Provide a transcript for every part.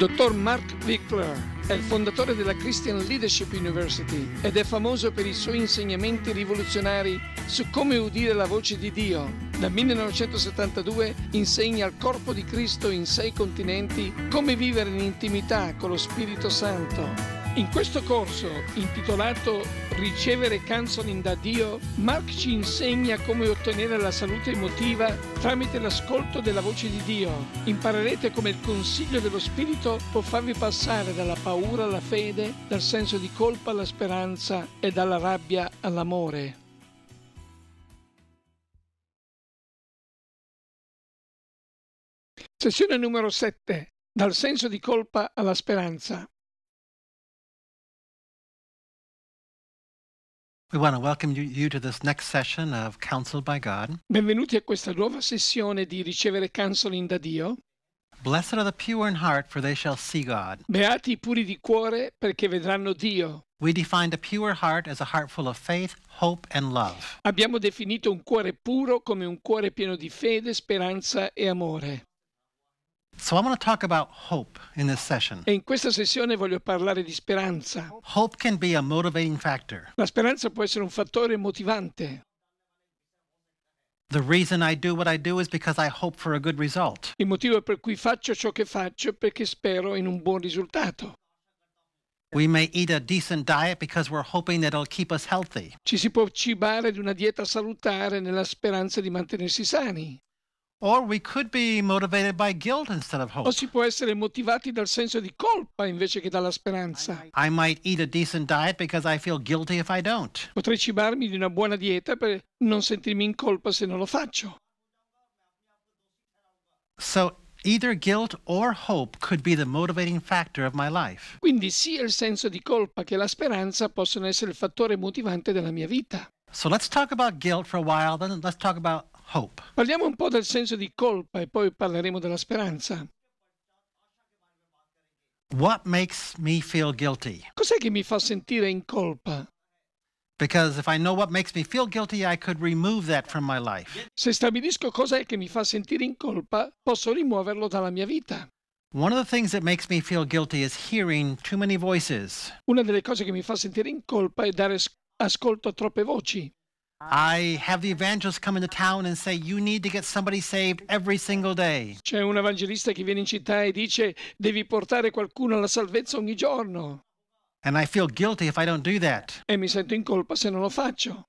Dottor Mark Wickler è il fondatore della Christian Leadership University ed è famoso per i suoi insegnamenti rivoluzionari su come udire la voce di Dio. Dal 1972 insegna al corpo di Cristo in sei continenti come vivere in intimità con lo Spirito Santo. In questo corso, intitolato Ricevere counseling da Dio, Mark ci insegna come ottenere la salute emotiva tramite l'ascolto della voce di Dio. Imparerete come il consiglio dello Spirito può farvi passare dalla paura alla fede, dal senso di colpa alla speranza e dalla rabbia all'amore. Sessione numero 7. Dal senso di colpa alla speranza. We want to welcome you, to this next session of Counsel by God. Benvenuti a questa nuova sessione di ricevere counseling da Dio. Blessed are the pure in heart, for they shall see God. Beati i puri di cuore perché vedranno Dio. We defined a pure heart as a heart full of faith, hope, and love. Abbiamo definito un cuore puro come un cuore pieno di fede, speranza e amore. So I want to talk about hope in this session. E in questa sessione voglio parlare di speranza. Hope can be a motivating factor. La speranza può essere un fattore motivante. The reason I do what I do is because I hope for a good result. Il motivo per cui faccio ciò che faccio è perché spero in un buon risultato. We may eat a decent diet because we're hoping that it'll keep us healthy. Ci si può cibare di una dieta salutare nella speranza di mantenersi sani. Or we could be motivated by guilt instead of hope. O si può essere motivati dal senso di colpa invece che dalla speranza. I might eat a decent diet because I feel guilty if I don't. Potrei cibarmi di una buona dieta per non sentirmi in colpa se non lo faccio. So either guilt or hope could be the motivating factor of my life. Quindi sia il senso di colpa che la speranza possono essere il fattore motivante della mia vita. So let's talk about guilt for a while, then let's talk about hope. Parliamo un po' del senso di colpa e poi parleremo della speranza. What makes me feel guilty? Cos'è che mi fa sentire in colpa? Because if I know what makes me feel guilty, I could remove that from my life. Se stabilisco cos'è che mi fa sentire in colpa, posso rimuoverlo dalla mia vita. One of the things that makes me feel guilty is hearing too many voices. Una delle cose che mi fa sentire in colpa è dare as- ascolto a troppe voci. I have the evangelist come into town and say, You need to get somebody saved every single day. C'è un evangelista che viene in città e dice devi portare qualcuno alla salvezza ogni giorno And I feel guilty if I don't do that. e mi sento in colpa se non lo faccio.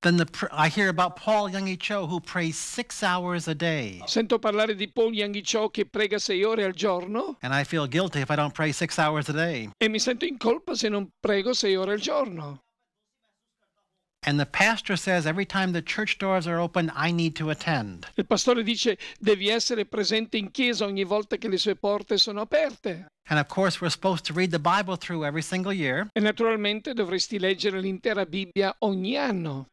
Then the, pr- I hear about Paul Yonggi Cho who prays six hours a day. Sento parlare di Paul Yanghi Cho che prega sei ore al giorno And I feel guilty if I don't pray six hours a day. e mi sento in colpa se non prego sei ore al giorno. And the pastor says every time the church doors are open, I need to attend. Il pastore dice devi essere presente in chiesa ogni volta che le sue porte sono aperte. And of course, we're supposed to read the Bible through every single year. E naturalmente dovresti leggere l'intera Bibbia ogni anno.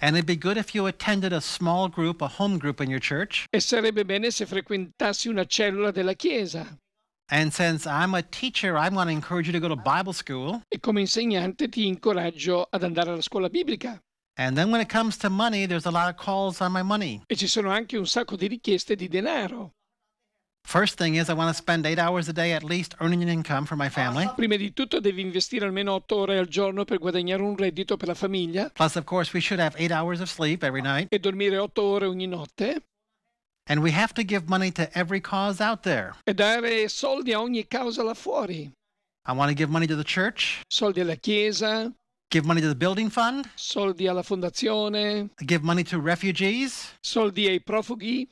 And it'd be good if you attended a small group, a home group in your church. E sarebbe bene se frequentassi una cellula della chiesa. And since I'm a teacher, I want to encourage you to go to Bible school. E come insegnante ti incoraggio ad andare alla scuola biblica. And then when it comes to money, there's a lot of calls on my money. E ci sono anche un sacco di richieste di denaro. First thing is, I want to spend eight hours a day at least earning an income for my family. Prima di tutto devi investire almeno 8 ore al giorno per guadagnare un reddito per la famiglia Plus, of course, we should have eight hours of sleep every night. e dormire 8 ore ogni notte And we have to give money to every cause out there. e dare soldi a ogni causa là fuori. I want to give money to the church, Soldi alla chiesa, give money to the building fund, soldi alla fondazione, give money to refugees, soldi ai profughi,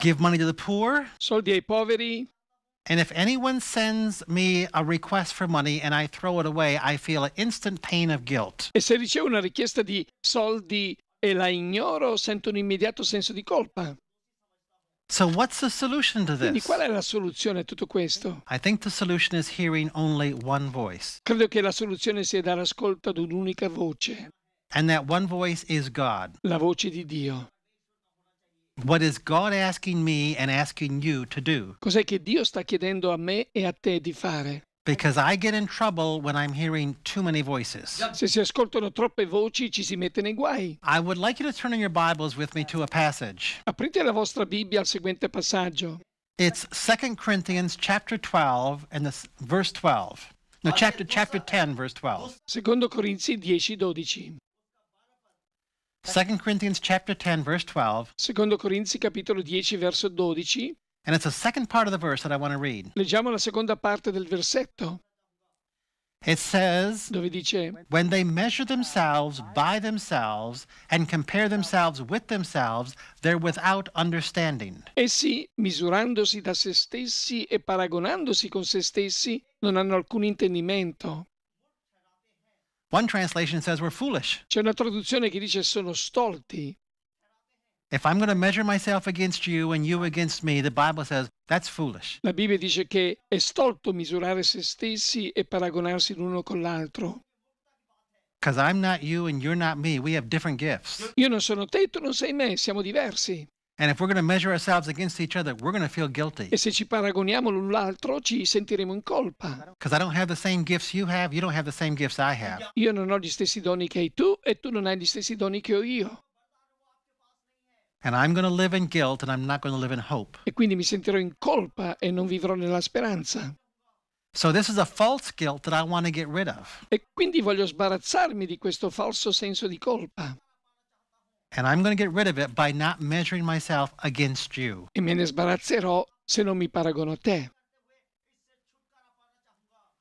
give money to the poor. soldi ai poveri. And if anyone sends me a request for money and I throw it away, I feel an instant pain of guilt. E se ricevo una richiesta di soldi e la ignoro, sento un immediato senso di colpa. So, what's the solution to Quindi this? qual è la soluzione a tutto questo? I think the solution is hearing only one voice. Credo che la soluzione sia dare ascolto ad un'unica voce, And that one voice is God. la voce di Dio. What is God asking me and asking you to do? Cos'è che Dio sta chiedendo a me e a te di fare? Because I get in trouble when I'm hearing too many voices. Se si ascoltano troppe voci ci si mette nei guai. I would like you to turn in your Bibles with me to a passage. Aprite la vostra Bibbia al seguente passaggio. It's 2 Corinthians chapter 12 and the, verse 12. No, chapter chapter 10 verse 12. Secondo Corinzi 10, 12. 2 Corinthians chapter 10 verse 12. Secondo Corinzi capitolo 10, verso 12. And it's the second part of the verse that I want to read. Leggiamo la seconda parte del versetto, It says, dove dice When they measure themselves by themselves and compare themselves with themselves, they're without understanding. Essi, misurandosi da se stessi e paragonandosi con se stessi, non hanno alcun intendimento. One translation says we're foolish. C'è una traduzione che dice sono stolti. If I'm going to measure myself against you and you against me, the Bible says that's foolish. La Bibbia dice che è stolto misurare se stessi e paragonarsi l'uno con l'altro. Because I'm not you and you're not me. We have different gifts. Io non sono te, tu non sei me, siamo diversi. And if we're going to measure ourselves against each other, we're going to feel guilty. E se ci paragoniamo l'un l'altro ci sentiremo in colpa. Because I don't have the same gifts you have. You don't have the same gifts I have. Io non ho gli stessi doni che hai tu e tu non hai gli stessi doni che ho io. E quindi mi sentirò in colpa e non vivrò nella speranza. So this is a false guilt that I want to get rid of. E quindi voglio sbarazzarmi di questo falso senso di colpa. And I'm going to get rid of it by not measuring myself against you. E me ne sbarazzerò se non mi paragono a te.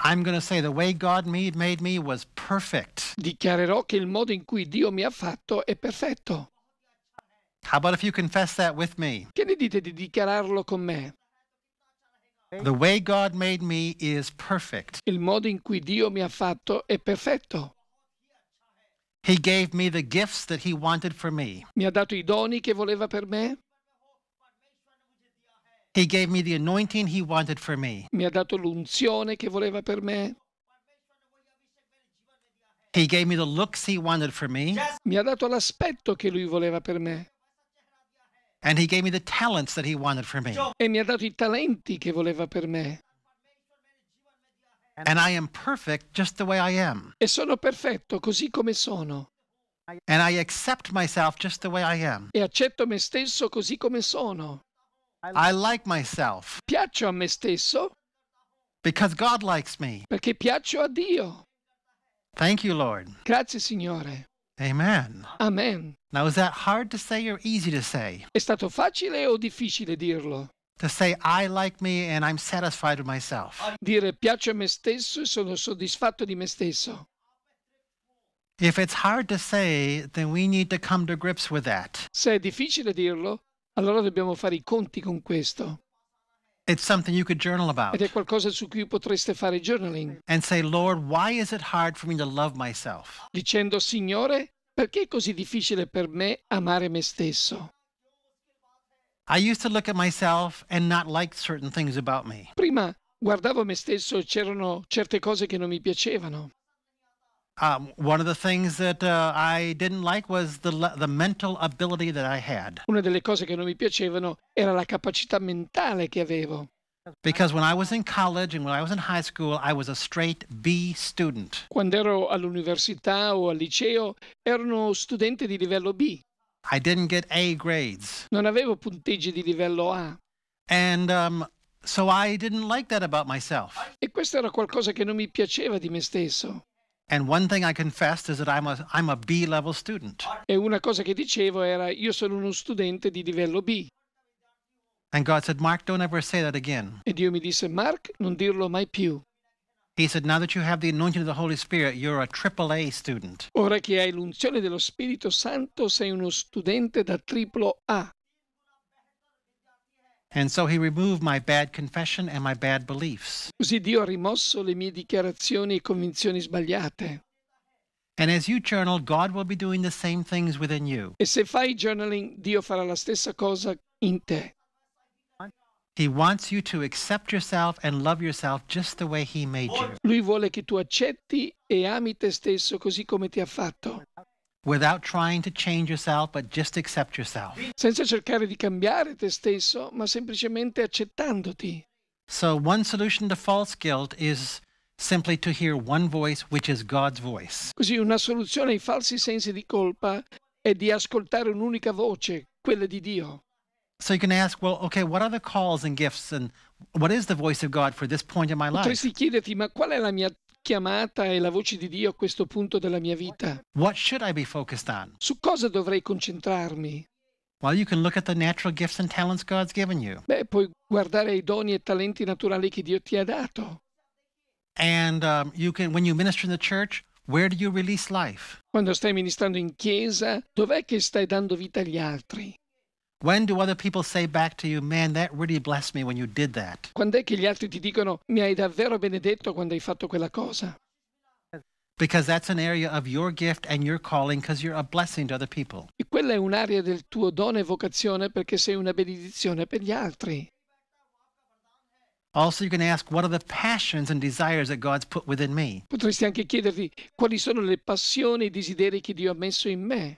I'm going to say the way God made, me was perfect. Dichiarerò che il modo in cui Dio mi ha fatto è perfetto. How about if you confess that with me? Che ne dite di dichiararlo con me? The way God made me is perfect. Il modo in cui Dio mi ha fatto è perfetto. He gave me the gifts that He wanted for me. Mi ha dato i doni che voleva per me, He gave me the anointing He wanted for me. mi ha dato l'unzione che voleva per me, He gave me the looks He wanted for me. mi ha dato l'aspetto che lui voleva per me And He gave me the talents that He wanted for me. e mi ha dato i talenti che voleva per me. And I am perfect just the way I am. E sono perfetto così come sono. And I accept myself just the way I am. E accetto me stesso così come sono. I like myself Piaccio a me stesso because God likes me. perché piaccio a Dio. Thank you, Lord. Grazie Signore. Amen. Amen. Now, is that hard to say or easy to say? È stato facile o difficile dirlo? To say, I like me and I'm satisfied with myself. Dire piaccio a me stesso e sono soddisfatto di me stesso. If it's hard to say, then we need to come to grips with that. Se è difficile dirlo, allora dobbiamo fare i conti con questo. It's something you could journal about Ed è qualcosa su cui potreste fare journaling, and say, Lord, why is it hard for me to love myself? dicendo Signore, perché è così difficile per me amare me stesso? I used to look at myself and not like certain things about me. Prima guardavo me stesso e c'erano certe cose che non mi piacevano. Um, one of the things that uh, I didn't like was the, le- the mental ability that I had. Una delle cose che non mi piacevano era la capacità mentale che avevo. Because when I was in college and when I was in high school, I was a straight B student. Quando ero all'università o al liceo ero uno studente di livello B, I didn't get A grades. non avevo punteggi di livello A And um, so I didn't like that about myself. e questo era qualcosa che non mi piaceva di me stesso. And one thing I confessed is that I'm a, I'm a B level student. E una cosa che dicevo era io sono uno studente di livello B. And God said, Mark, don't ever say that again. E Dio mi disse, Mark, non dirlo mai più. He said, now that you have the anointing of the Holy Spirit, you're a triple A student. Ora che hai l'unzione dello Spirito Santo, sei uno studente da triplo A. And so he removed my bad confession and my bad beliefs. Così Dio ha rimosso le mie dichiarazioni e convinzioni sbagliate. And as you journal, God will be doing the same things within you. E se fai journaling, Dio farà la stessa cosa in te. He wants you to accept yourself and love yourself just the way He made you, Lui vuole che tu accetti e ami te stesso così come ti ha fatto, without trying to change yourself, but just accept yourself. senza cercare di cambiare te stesso, ma semplicemente accettandoti. So, one solution to false guilt is simply to hear one voice, which is God's voice. Così una soluzione ai falsi sensi di colpa è di ascoltare un'unica voce, quella di Dio. So you can ask, well, okay, what are the calls and gifts and what is the voice of God for this point in my life? Potresti chiederti, ma qual è la mia chiamata e la voce di Dio a questo punto della mia vita? Su cosa dovrei concentrarmi? Well, you can look at the natural gifts and talents God's given you. Beh, puoi guardare i doni e talenti naturali che Dio ti ha dato. And um, you can, when you minister in the church, where do you release life? Quando stai ministrando in chiesa, dov'è che stai dando vita agli altri? When do other people say back to you, man, that really blessed me when you did that? Quando è che gli altri ti dicono mi hai davvero benedetto quando hai fatto quella cosa? Because that's an area of your gift and your calling because you're a blessing to other people. E quella è un'area del tuo dono e vocazione perché sei una benedizione per gli altri. Also, you can ask, what are the passions and desires that God's put within me? Potresti anche chiederti quali sono le passioni e i desideri che Dio ha messo in me.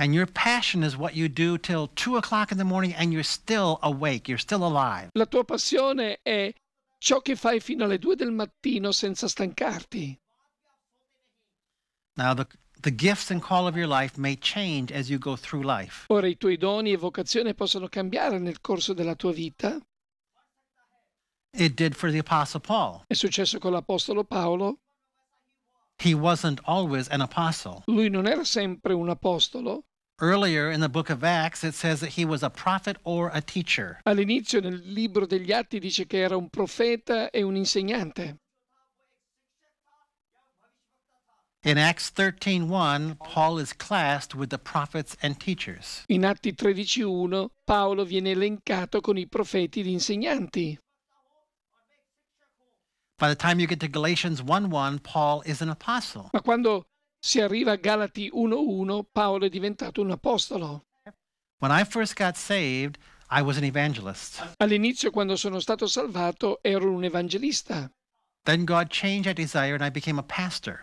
And your passion is what you do till two o'clock in the morning and you're still awake, you're still alive. La tua passione è ciò che fai fino alle due del mattino senza stancarti. Now, the, the gifts and call of your life may change as you go through life. Ora i tuoi doni e vocazione possono cambiare nel corso della tua vita. It did for the Apostle Paul. È successo con l'Apostolo Paolo. He wasn't always an apostle. Lui non era sempre un apostolo. Earlier in the book of Acts, it says that he was a prophet or a teacher. All'inizio nel libro degli Atti dice che era un profeta e un insegnante. In Acts 13:1, Paul is classed with the prophets and teachers. In Atti 13.1 Paolo viene elencato con i profeti ed insegnanti. By the time you get to Galatians 1:1, Paul is an apostle. Ma quando si arriva a Galati 1.1 Paolo è diventato un apostolo. Saved. All'inizio quando sono stato salvato ero un evangelista.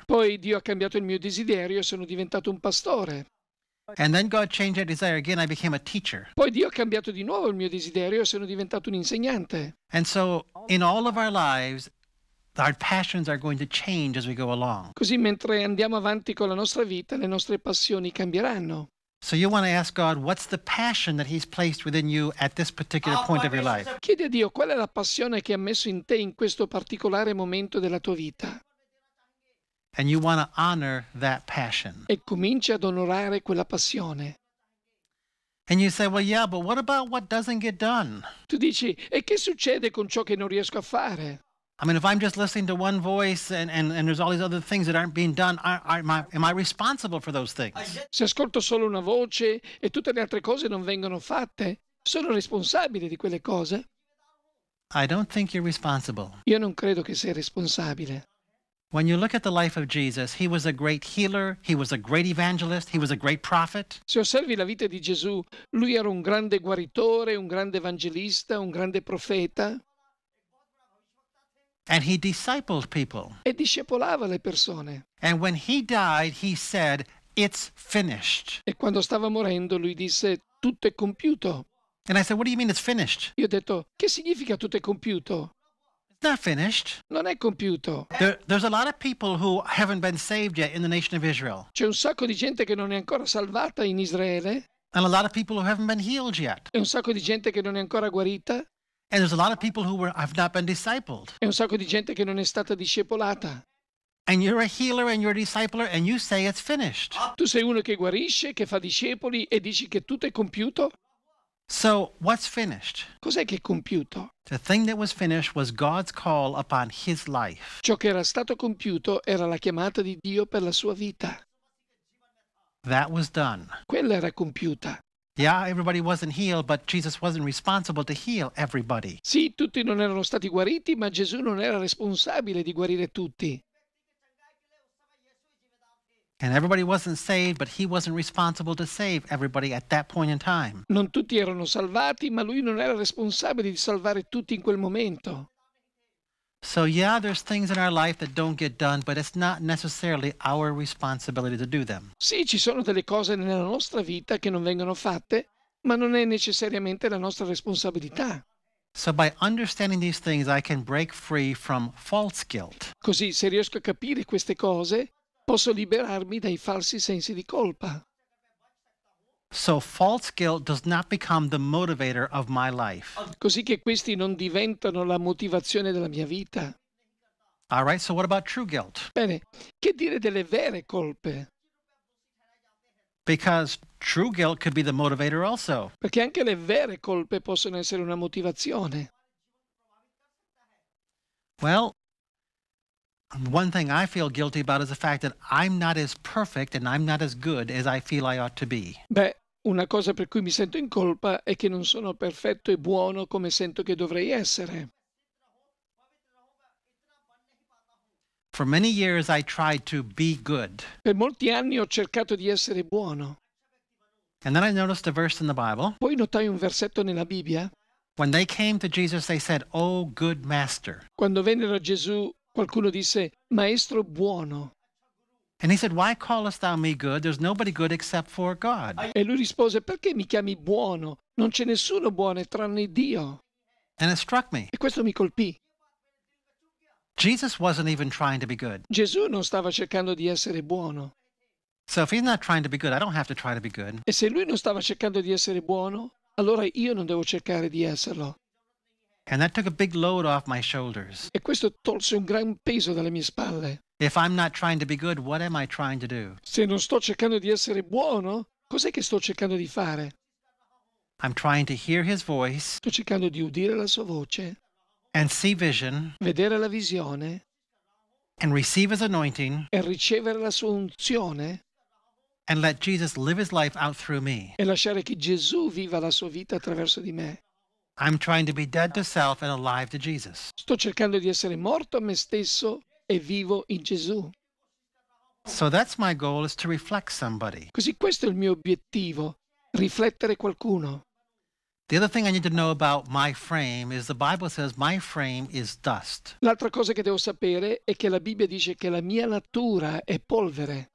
Poi Dio ha cambiato il mio desiderio e sono diventato un pastore. And then God changed that desire again, I became a teacher. Poi Dio ha cambiato di nuovo il mio desiderio e sono diventato un insegnante. And so in all of our lives, our passions are going to change as we go along. Così mentre andiamo avanti con la nostra vita, le nostre passioni cambieranno. So you want to ask God, what's the passion that He's placed within you at this particular point of your life? Chiedi a Dio qual è la passione che ha messo in te in questo particolare momento della tua vita And you want to honor that passion. e cominci ad onorare quella passione. And you say, well, yeah, but what about what doesn't get done? Tu dici, e che succede con ciò che non riesco a fare? I mean, if I'm just listening to one voice and, and, and there's all these other things that aren't being done, are, are, am, I, am I responsible for those things? Se ascolto solo una voce e tutte le altre cose non vengono fatte, sono responsabile di quelle cose? I don't think you're responsible. Io non credo che sei responsabile. When you look at the life of Jesus, he was a great healer, he was a great evangelist, he was a great prophet. Se osservi la vita di Gesù, lui era un grande guaritore, un grande evangelista, un grande profeta And he discipled people. e discepolava le persone. And when he died, he said, It's finished. E quando stava morendo lui disse tutto è compiuto. And I said, What do you mean it's finished? Io ho detto che significa tutto è compiuto? It's not finished. Non è compiuto. There, there's a lot of people who haven't been saved yet in the nation of Israel, C'è un sacco di gente che non è ancora salvata in Israele and a lot of people who haven't been healed yet. e un sacco di gente che non è ancora guarita And there's a lot of people who were, have not been discipled. e un sacco di gente che non è stata discepolata. And you're a healer and you're a discipler, and you say it's finished. Tu sei uno che guarisce, che fa discepoli e dici che tutto è compiuto? So, what's finished? Cos'è che è compiuto? The thing that was finished was God's call upon his life. Ciò che era stato compiuto era la chiamata di Dio per la sua vita. That was done. Quella era compiuta. Yeah, everybody wasn't healed, but Jesus wasn't responsible to heal everybody. Sì, tutti non erano stati guariti, ma Gesù non era responsabile di guarire tutti. And everybody wasn't saved, but he wasn't responsible to save everybody at that point in time. Non tutti erano salvati, ma lui non era responsabile di salvare tutti in quel momento. So, yeah, there's things in our life that don't get done, but it's not necessarily our responsibility to do them. Sì, ci sono delle cose nella nostra vita che non vengono fatte, ma non è necessariamente la nostra responsabilità. So, by understanding these things, I can break free from false guilt. Così, se riesco a capire queste cose, posso liberarmi dai falsi sensi di colpa. So false guilt does not become the motivator of my life. così che questi non diventano la motivazione della mia vita. All right, so what about true guilt? Bene, che dire delle vere colpe? Because true guilt could be the motivator also. Perché anche le vere colpe possono essere una motivazione. Well, one thing I feel guilty about is the fact that I'm not as perfect and I'm not as good as I feel I ought to be. Beh, una cosa per cui mi sento in colpa è che non sono perfetto e buono come sento che dovrei essere. For many years, I tried to be good. Per molti anni ho cercato di essere buono. And then I noticed a verse in the Bible. Poi notai un versetto nella Bibbia. When they came to Jesus, they said, Oh, good master. Quando vennero a Gesù, qualcuno disse, Maestro buono. And he said, Why callest thou me good? There's nobody good except for God. E lui rispose, perché mi chiami buono? Non c'è nessuno buono tranne Dio. And it struck me. E questo mi colpì. Jesus wasn't even trying to be good. Gesù non stava cercando di essere buono. So if he's not trying to be good, I don't have to try to be good. E se lui non stava cercando di essere buono, allora io non devo cercare di esserlo. E questo tolse un gran peso dalle mie spalle. If I'm not trying to be good, what am I trying to do? Se non sto cercando di essere buono, cos'è che sto cercando di fare? I'm trying to hear his voice Sto cercando di udire la sua voce, and see vision vedere la visione and receive his anointing e ricevere la sua unzione and let Jesus live his life out through me. e lasciare che Gesù viva la sua vita attraverso di me. Sto cercando di essere morto a me stesso e vivo in Gesù. So that's my goal is to reflect somebody. Così questo è il mio obiettivo, riflettere qualcuno. The other thing I need to know about my frame is the Bible says my frame is dust. L'altra cosa che devo sapere è che la Bibbia dice che la mia natura è polvere.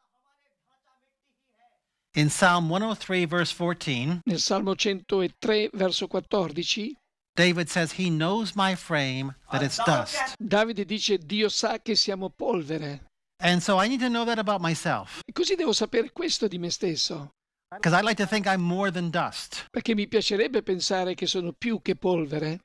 In Psalm 103 verse 14, Nel Salmo 103, verso 14, David says he knows my frame that it's dust. Davide dice Dio sa che siamo polvere. And so I need to know that about myself E così devo sapere questo di me stesso, because I like to think I'm more than dust. perché mi piacerebbe pensare che sono più che polvere.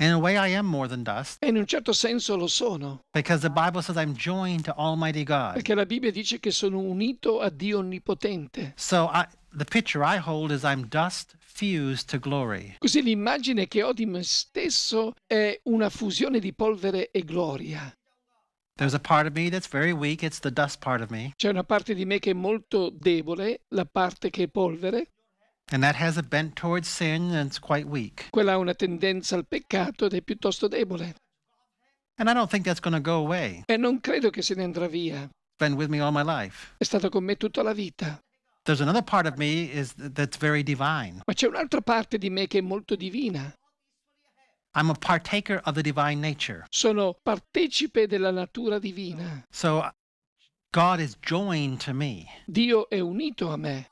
In a way I am more than dust E in un certo senso lo sono, because the Bible says I'm joined to Almighty God. perché la Bibbia dice che sono unito a Dio Onnipotente. So I, the picture I hold is I'm dust fused to glory. Così l'immagine che ho di me stesso è una fusione di polvere e gloria. There's a part of me that's very weak. It's the dust part of me. C'è una parte di me che è molto debole, la parte che è polvere, quella ha una tendenza al peccato ed è piuttosto debole. And I don't think that's going to go away. E non credo che se ne andrà via. It's been with me all my life. È stato con me tutta la vita. There's another part of me is that's very divine. Ma c'è un'altra parte di me che è molto divina. I'm a partaker of the divine nature. Sono partecipe della natura divina. So God is joined to me. Dio è unito a me.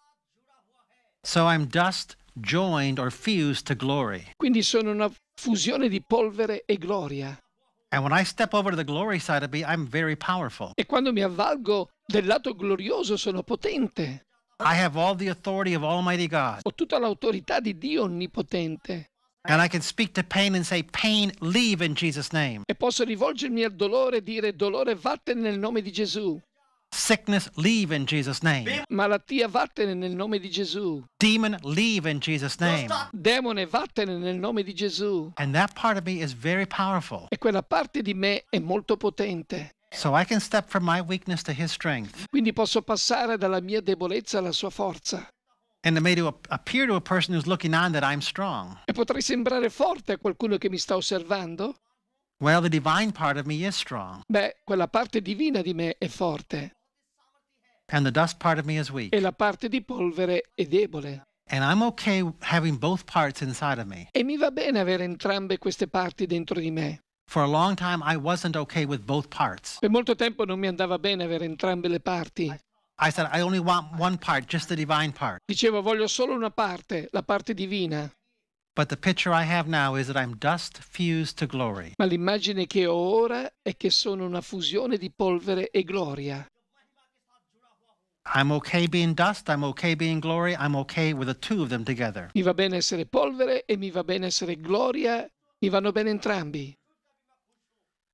So I'm dust joined or fused to glory. Quindi sono una fusione di polvere e gloria. And when I step over to the glory side of me, I'm very powerful. E quando mi avvalgo del lato glorioso sono potente. I have all the authority of Almighty God. Ho tutta l'autorità di Dio onnipotente. And I can speak to pain and say, Pain, leave in Jesus' name. E posso rivolgermi al dolore e dire dolore vattene nel nome di Gesù. Sickness, leave in Jesus' name. Malattia vattene nel nome di Gesù. Demon, leave in Jesus' name. Demone vattene nel nome di Gesù. And that part of me is very powerful. E quella parte di me è molto potente. So I can step from my weakness to his strength. Quindi posso passare dalla mia debolezza alla sua forza. And it may to appear to a person who's looking on that I'm strong. E potrei sembrare forte a qualcuno che mi sta osservando? Well, the divine part of me is strong, Beh, quella parte divina di me è forte and the dust part of me is weak. e la parte di polvere è debole. And I'm okay having both parts inside of me. E mi va bene avere entrambe queste parti dentro di me. For a long time, I wasn't okay with both parts. Per molto tempo non mi andava bene avere entrambe le parti. I said, I only want one part, just the divine part. Dicevo, voglio solo una parte, la parte divina. Ma l'immagine che ho ora è che sono una fusione di polvere e gloria. I'm okay being dust, I'm okay being glory, I'm okay with the two of them together. Mi va bene essere polvere e mi va bene essere gloria, mi vanno bene entrambi.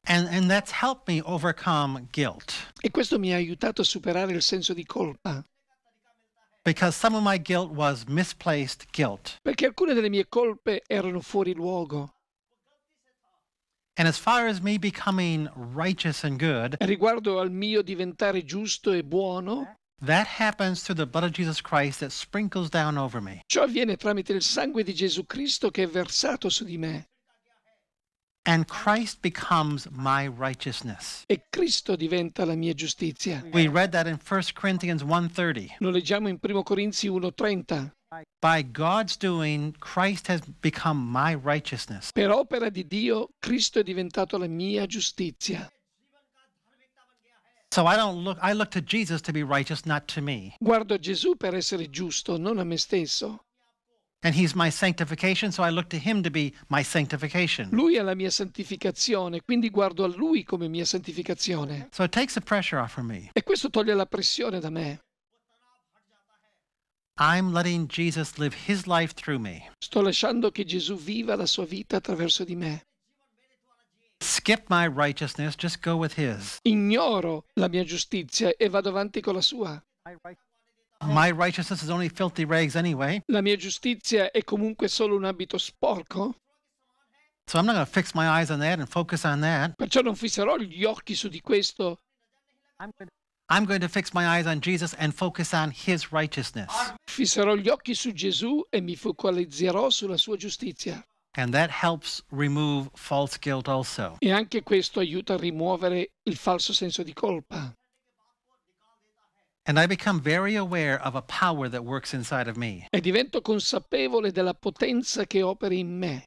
And, and that's helped me overcome guilt E questo mi ha aiutato a superare il senso di colpa, because some of my guilt was misplaced guilt. perché alcune delle mie colpe erano fuori luogo. And as far as me becoming righteous and good, E riguardo al mio diventare giusto e buono, that happens through the blood of Jesus Christ that sprinkles down over me. ciò avviene tramite il sangue di Gesù Cristo che è versato su di me. And Christ becomes my righteousness. E Cristo diventa la mia giustizia. We read that in 1 Corinthians 1:30. Lo leggiamo in 1 Corinzi 1:30. By God's doing, Christ has become my righteousness. Per opera di Dio, Cristo è diventato la mia giustizia. So I don't look I look to Jesus to be righteous, not to me. Guardo Gesù per essere giusto, non a me stesso. And he's my sanctification, so I look to him to be my sanctification. Lui è la mia santificazione, quindi guardo a Lui come mia santificazione. So it takes the pressure off of me. E questo toglie la pressione da me. I'm letting Jesus live his life through me. Sto lasciando che Gesù viva la sua vita attraverso di me. Skip my righteousness, just go with his. Ignoro la mia giustizia e vado avanti con la sua. My righteousness is only filthy rags anyway, La mia giustizia è comunque solo un abito sporco, so I'm not going to fix my eyes on that and focus on that. perciò non fisserò gli occhi su di questo, I'm going to fix my eyes on Jesus and focus on his righteousness. fisserò gli occhi su Gesù e mi focalizzerò sulla sua giustizia. And that helps remove false guilt also. E anche questo aiuta a rimuovere il falso senso di colpa. And I become very aware of a power that works inside of me. E divento consapevole della potenza che opera in me,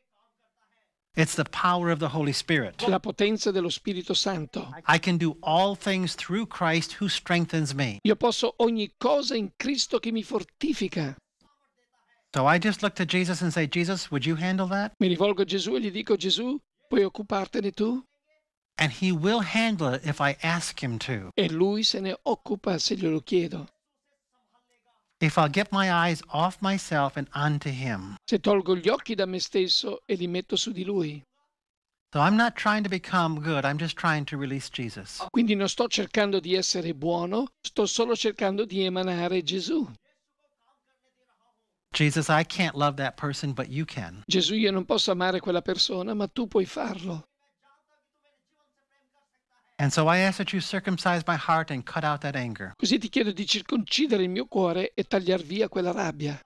It's the power of the Holy Spirit. la potenza dello Spirito Santo. I can do all things through Christ who strengthens me. Io posso ogni cosa in Cristo che mi fortifica. So I just look to Jesus and say, Jesus, would you handle that? Mi rivolgo a Gesù e gli dico Gesù, puoi occupartene tu? And he will handle it if I ask him to. E lui se ne occupa se glielo chiedo. If I'll get my eyes off myself and onto him. Se tolgo gli occhi da me stesso e li metto su di lui. So I'm not trying to become good, I'm just trying to release Jesus. Quindi non sto cercando di essere buono, sto solo cercando di emanare Gesù. Jesus, I can't love that person, but you can. Gesù, io non posso amare quella persona, ma tu puoi farlo. Così ti chiedo di circoncidere il mio cuore e tagliar via quella rabbia.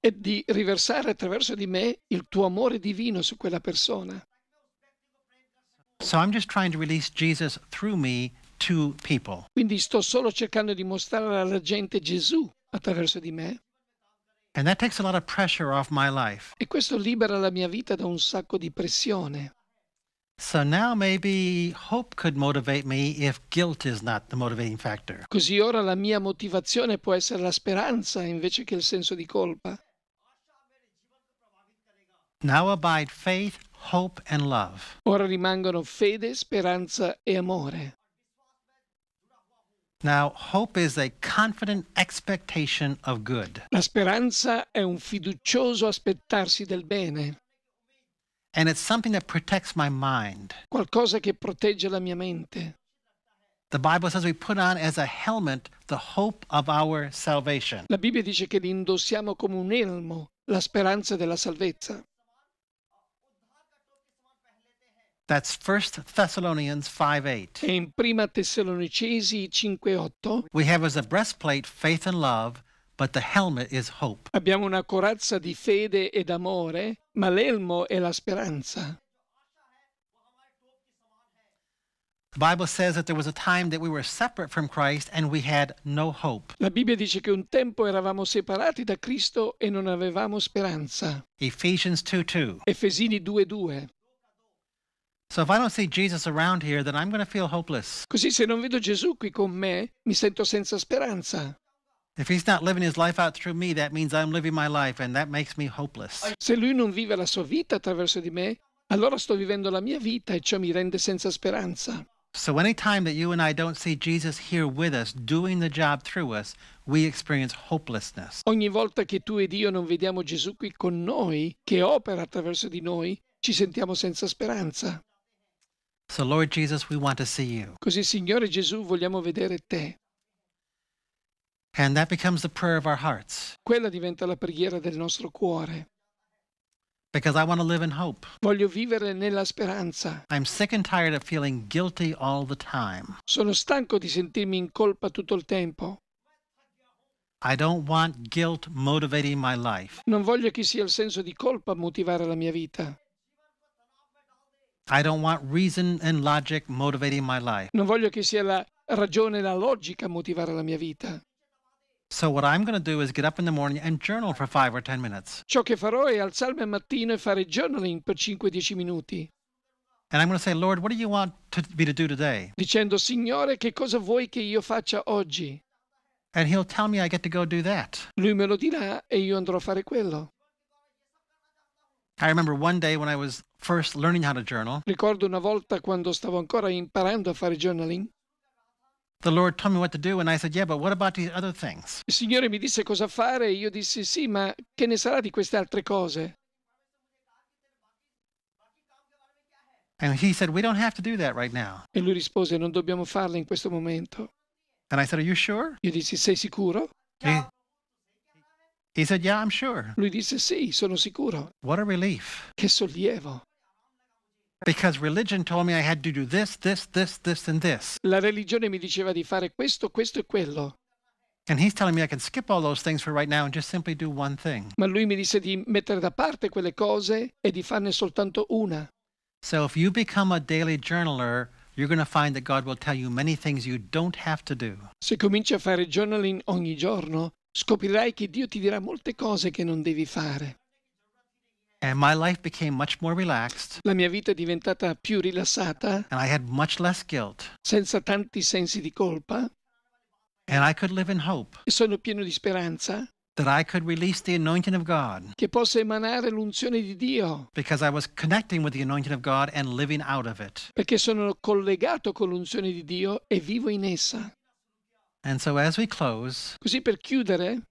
E di riversare attraverso di me il tuo amore divino su quella persona. Quindi sto solo cercando di mostrare alla gente Gesù attraverso di me. E questo libera la mia vita da un sacco di pressione. So now maybe hope could motivate me if guilt is not the motivating factor. Così ora la mia motivazione può essere la speranza invece che il senso di colpa. Now abide faith, hope, and love. Ora rimangono fede, speranza e amore. Now, hope is a confident expectation of good, La speranza è un fiducioso aspettarsi del bene, and it's something that protects my mind. qualcosa che protegge la mia mente. The Bible says we put on as a helmet the hope of our salvation. La Bibbia dice che li indossiamo come un elmo, la speranza della salvezza. That's 1 Thessalonians 5 8. E in prima Tessalonicesi 5:8 We have as a breastplate faith and love, but the helmet is hope. abbiamo una corazza di fede ed amore, ma l'elmo è la speranza. The Bible says that there was a time that we were separate from Christ and we had no hope. La Bibbia dice che un tempo eravamo separati da Cristo e non avevamo speranza. Ephesians 2 2. Efesini 2:2. So if I don't see Jesus around here, then I'm going to feel hopeless. Così se non vedo Gesù qui con me, mi sento senza speranza. If he's not living his life out through me, that means I'm living my life, and that makes me hopeless. Se lui non vive la sua vita attraverso di me, allora sto vivendo la mia vita e ciò mi rende senza speranza. So anytime that you and I don't see Jesus here with us, doing the job through us, we experience hopelessness. Ogni volta che tu ed io non vediamo Gesù qui con noi, che opera attraverso di noi, ci sentiamo senza speranza. So, Lord Jesus, we want to see you. Così, Signore Gesù, vogliamo vedere te. And that becomes the prayer of our hearts Quella diventa la preghiera del nostro cuore. because I want to live in hope. Voglio vivere nella speranza. I'm sick and tired of feeling guilty all the time. Sono stanco di sentirmi in colpa tutto il tempo. I don't want guilt motivating my life. Non voglio che sia il senso di colpa a motivare la mia vita. I don't want reason and logic motivating my life. Non voglio che sia la ragione e la logica a motivare la mia vita. So, what I'm going to do is get up in the morning and journal for five or 10 minutes. Ciò che farò è alzarmi al mattino e fare journaling per 5-10 minuti, And I'm going to say, Lord, what do you want to, me to do today? dicendo Signore che cosa vuoi che io faccia oggi? And He'll tell me I get to go do that. Lui me lo dirà e io andrò a fare quello. I remember one day when I was first learning how to journal, Ricordo una volta quando stavo ancora imparando a fare journaling, the Lord told me what to do, and I said, Yeah, but what about these other things? il Signore mi disse cosa fare e io dissi sì, ma che ne sarà di queste altre cose? And He said, We don't have to do that right now. E lui rispose non dobbiamo farle in questo momento. And I said, Are you sure? Io dissi sei sicuro? He, he said, Yeah, I'm sure. Lui disse sì, sono sicuro. What a relief. Che sollievo. Because religion told me I had to do this, this, this, this, and this. La religione mi diceva di fare questo, questo e quello, And He's telling me I can skip all those things for right now and just simply do one thing. ma lui mi disse di mettere da parte quelle cose e di farne soltanto una. So if you become a daily journaler, you're going to find that God will tell you many things you don't have to do. Se cominci a fare journaling ogni giorno, scoprirai che Dio ti dirà molte cose che non devi fare. La mia vita è diventata più rilassata. Senza tanti sensi di colpa. E sono pieno di speranza. Che possa emanare l'unzione di Dio. Perché sono collegato con l'unzione di Dio e vivo in essa. And so as we close, così per chiudere,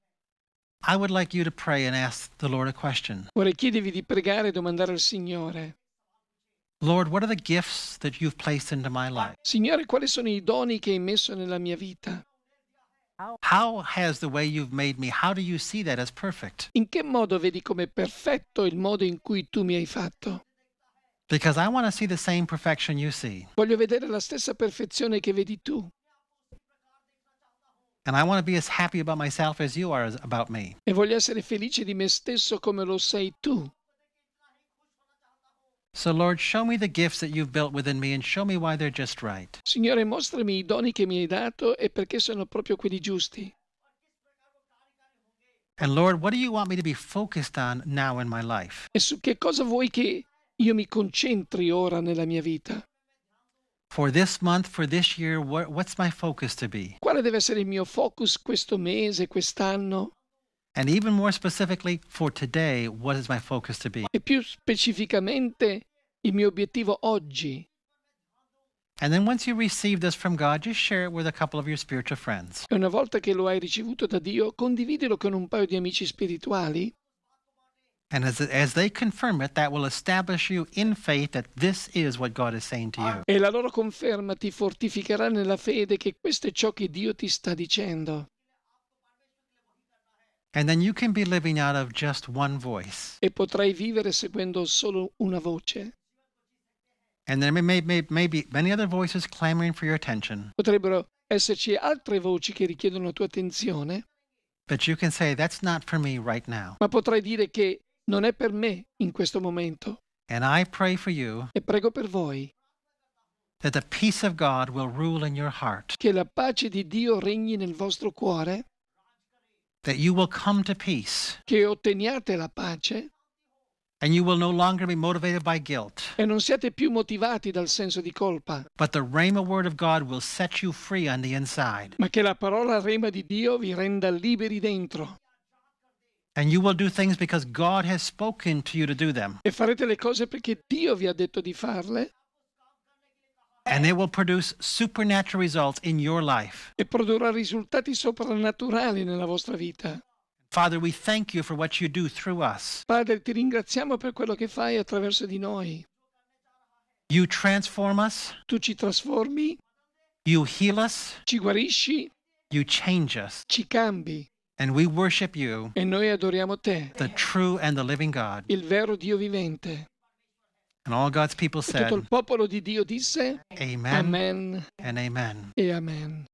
i would like you to pray and ask the Lord a question. vorrei chiedervi di pregare e domandare al Signore, Lord, what are the gifts that you've placed into my life? Signore, quali sono i doni che hai messo nella mia vita? How has the way you've made me, how do you see that as perfect? In che modo vedi come perfetto il modo in cui tu mi hai fatto? Because I want to see the same perfection you see. Voglio vedere la stessa perfezione che vedi tu e voglio essere felice di me stesso come lo sei tu. So, Lord, show me the gifts that you've built within me and show me why they're just right. Signore, mostrami i doni che mi hai dato e perché sono proprio quelli giusti. And Lord, what do you want me to be focused on now in my life? E su che cosa vuoi che io mi concentri ora nella mia vita? For this month, for this year, what, what's my focus to be? Quale deve essere il mio focus questo mese, quest'anno? And even more specifically, for today, what is my focus to be? E più specificamente il mio obiettivo oggi. And then once you receive this from God, just share it with a couple of your spiritual friends. E una volta che lo hai ricevuto da Dio, condividilo con un paio di amici spirituali And as, as they confirm it, that will establish you in faith that this is what God is saying to you. e la loro conferma ti fortificherà nella fede che questo è ciò che Dio ti sta dicendo. And then you can be living out of just one voice. E potrai vivere seguendo solo una voce. And there may, may, may, may be many other voices clamoring for your attention, Potrebbero esserci altre voci che richiedono la tua attenzione, but you can say, That's not for me right now. ma potrai dire che non è per me in questo momento. And I pray for you E prego per voi that the peace of God will rule in your heart, che la pace di Dio regni nel vostro cuore, that you will come to peace, che otteniate la pace and you will no longer be motivated by guilt, e non siate più motivati dal senso di colpa, but the Rhema word of God will set you free on the inside. ma che la parola rema di Dio vi renda liberi dentro And you will do things because God has spoken to you to do them. e farete le cose perché Dio vi ha detto di farle and it will produce supernatural results in your life. e produrrà risultati soprannaturali nella vostra vita. Father, we thank you for what you do through us. Padre, ti ringraziamo per quello che fai attraverso di noi. You transform us, Tu ci trasformi, you heal us, ci guarisci, you change us, ci cambi and we worship you, e noi adoriamo te, the true and the living God. il vero Dio vivente. And all God's people E said, tutto il popolo di Dio disse Amen Amen and Amen. e Amen.